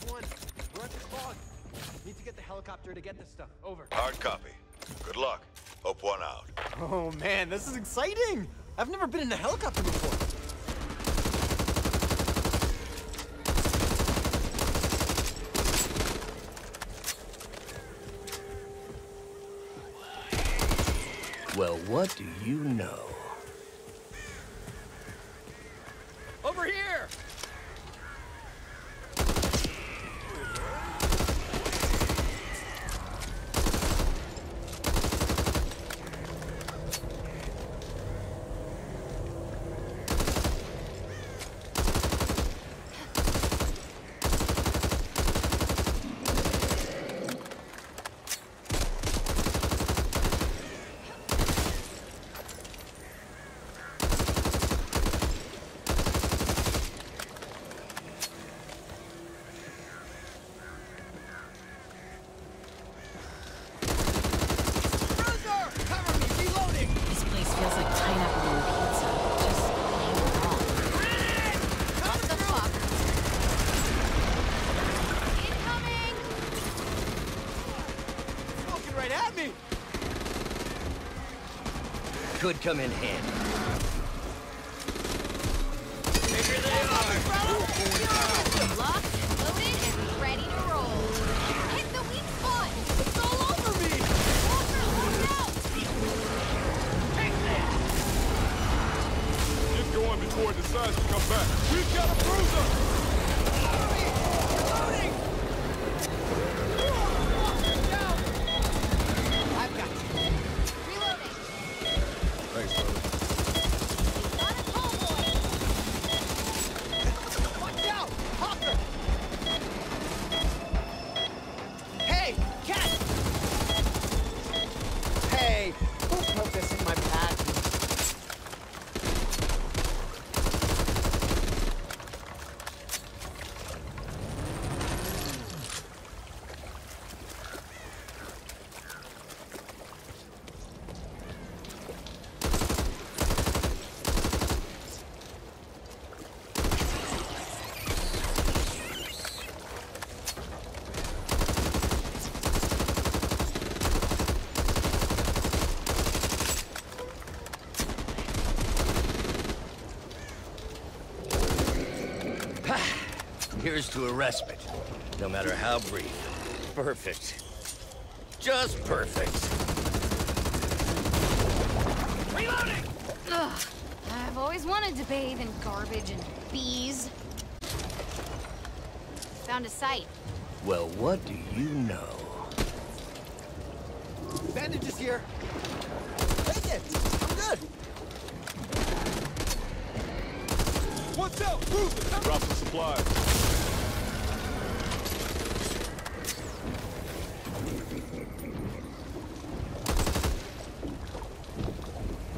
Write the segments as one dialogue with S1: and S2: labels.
S1: Hope one. We're at the clog. Need to get the helicopter to get this stuff. Over.
S2: Hard copy. Good luck. Hope one out.
S1: Oh man, this is exciting! I've never been in a helicopter before.
S3: Well, what do you know?
S1: Over here!
S4: This place feels like pineapple on pizza. Just plain wrong. What the fuck? Incoming!
S1: Smoking right at me!
S3: Could come in handy.
S4: Locked, loaded, and ready to roll. Hit the weak spot!
S1: It's all over me!
S4: Walker, look out!
S5: Get going before it decides to come back. We've got a bruiser!
S1: I've got you.
S4: Reloading.
S5: Thanks, brother.
S4: Got a tall boy.
S1: Watch out! Hocker! Hey! Cat! Hey! Who put this in my pack?
S3: Here's to a respite, no matter how brief. Perfect. Just perfect.
S4: Ugh. I've always wanted to bathe in garbage and bees. Found a site.
S3: Well, what do you know?
S1: Bandages here. Take it! I'm good!
S5: What's out? Bruiser! Drop some supplies.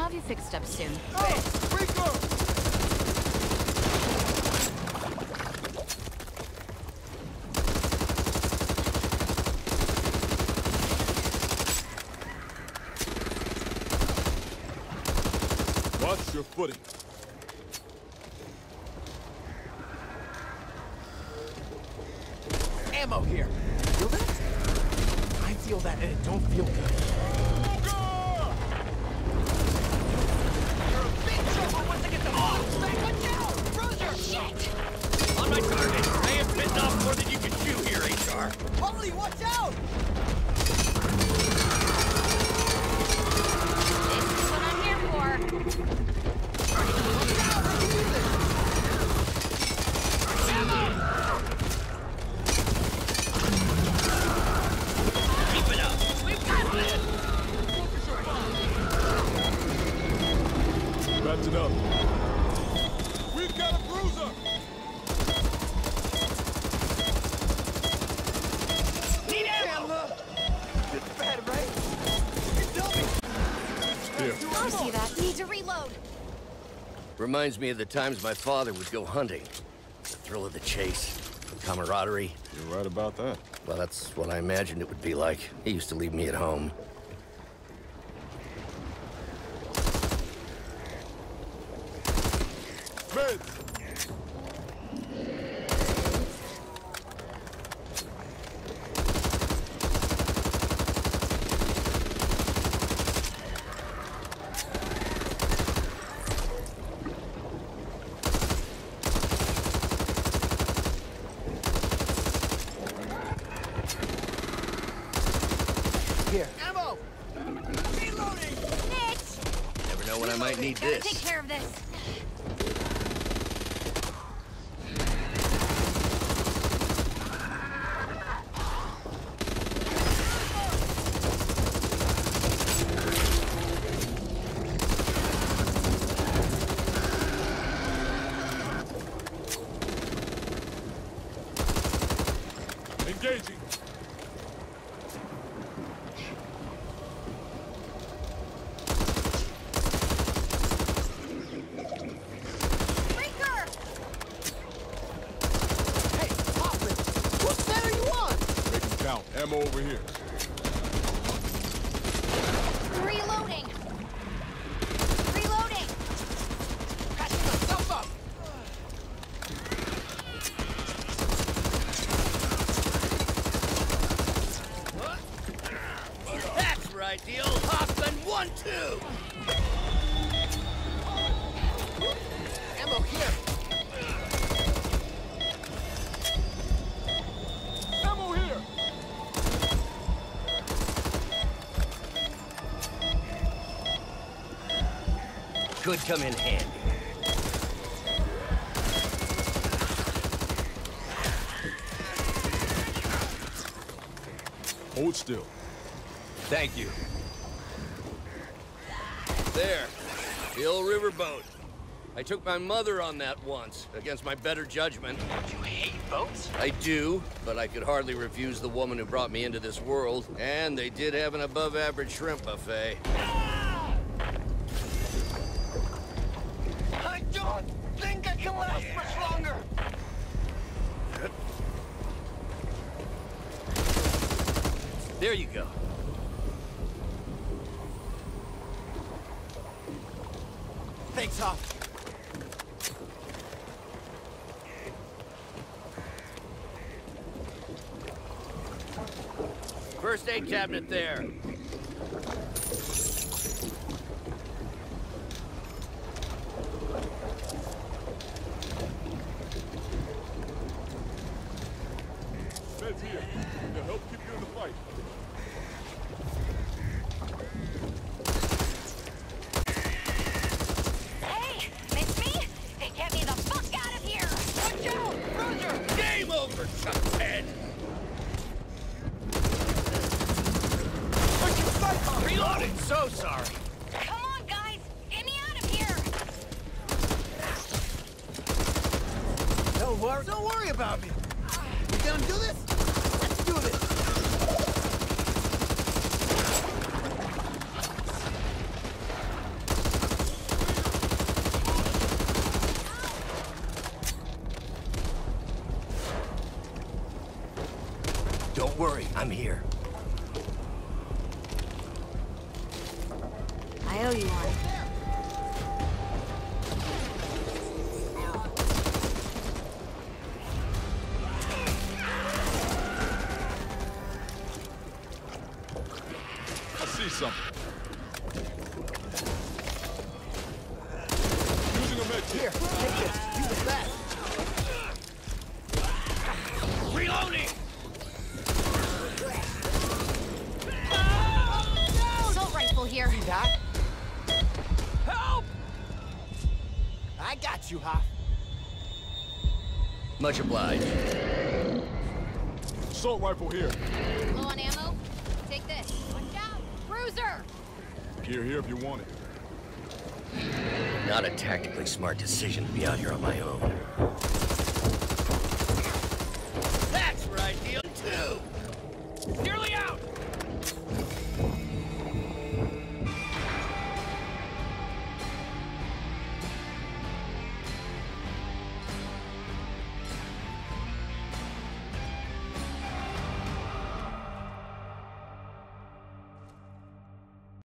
S4: I'll have you fixed up soon.
S5: Hey! Rico! Watch your footing.
S1: Ammo here. Feel that? I feel that and it don't feel good.
S3: On my target! I have bitten off more than you can chew here, HR.
S1: Holly, watch out!
S4: This is what I'm here for.
S3: Keep it up! We've got this!
S5: That's enough. We've got a bruiser!
S3: Need ammo!
S1: It's bad, right? You can!
S5: Here.
S4: You see that? Need to reload.
S3: Reminds me of the times my father would go hunting. The thrill of the chase, the camaraderie.
S5: You're right about that.
S3: Well, that's what I imagined it would be like. He used to leave me at home. Know when I might need
S4: Gotta
S3: this.
S4: take care of this.
S5: Engaging. Ammo over here.
S4: Reloading! Reloading!
S1: Patching myself up!
S3: That's right, the old Hoffman
S5: 1-2!
S3: Could come in handy.
S5: Hold still.
S3: Thank you. There, the old riverboat. I took my mother on that once, against my better judgment.
S1: You hate boats?
S3: I do, but I could hardly refuse the woman who brought me into this world. And they did have an above-average shrimp buffet. There you go.
S1: Thanks, Hoff.
S3: First aid cabinet there.
S5: Meds here. They'll help keep you in the fight.
S4: Hey! It's me? Hey, get me the fuck out of here! Watch out! Roger!
S3: Game over, Chuckhead!
S1: Push your sight on.
S3: Reloading! So sorry.
S4: Come on, guys! Get me out of here!
S1: Don't worry. Don't worry about me. We gonna do this? Let's do this.
S3: Don't worry, I'm here.
S4: Owe you one.
S3: Much obliged.
S5: Assault rifle here.
S4: Low on ammo? Take this. Watch out! Bruiser!
S5: Here, here if you want it.
S3: Not a tactically smart decision to be out here on my own. That's right, the two. Nearly out.